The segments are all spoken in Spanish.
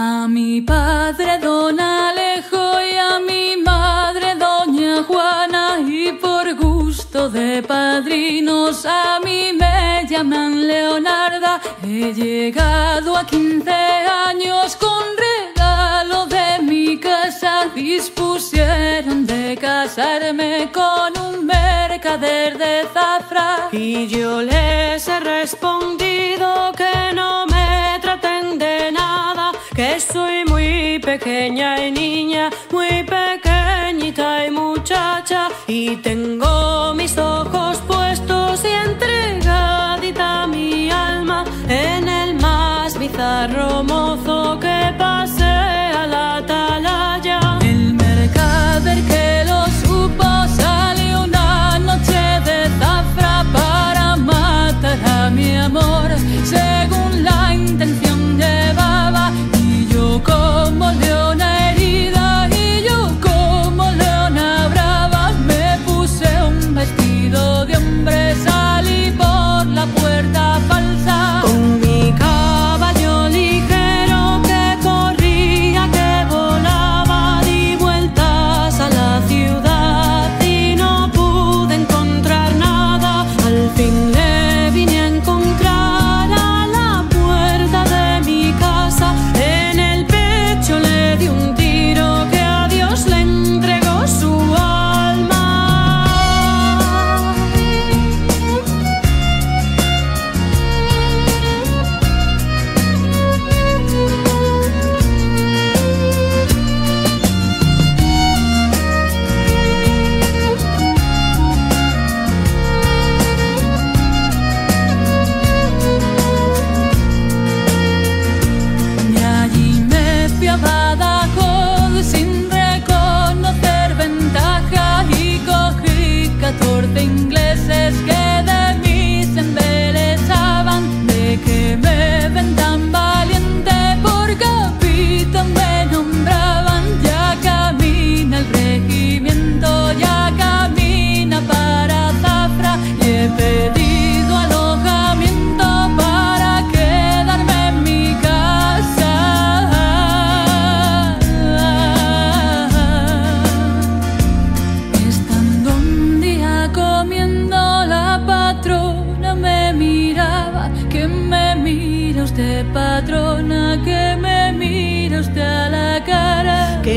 A mi padre don Alejo y a mi madre doña Juana y por gusto de padrinos a mí me llaman Leonarda. He llegado a 15 años con regalo de mi casa. Dispusieron de casarme con un mercader de zafra y yo les he respondido que soy muy pequeña y niña, muy pequeñita y muchacha y tengo mis ojos puestos y entregadita mi alma en el más bizarro mozo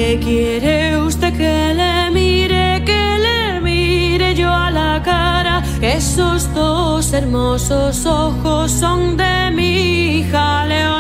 ¿Qué quiere usted que le mire, que le mire yo a la cara? Que esos dos hermosos ojos son de mi hija Leonardo.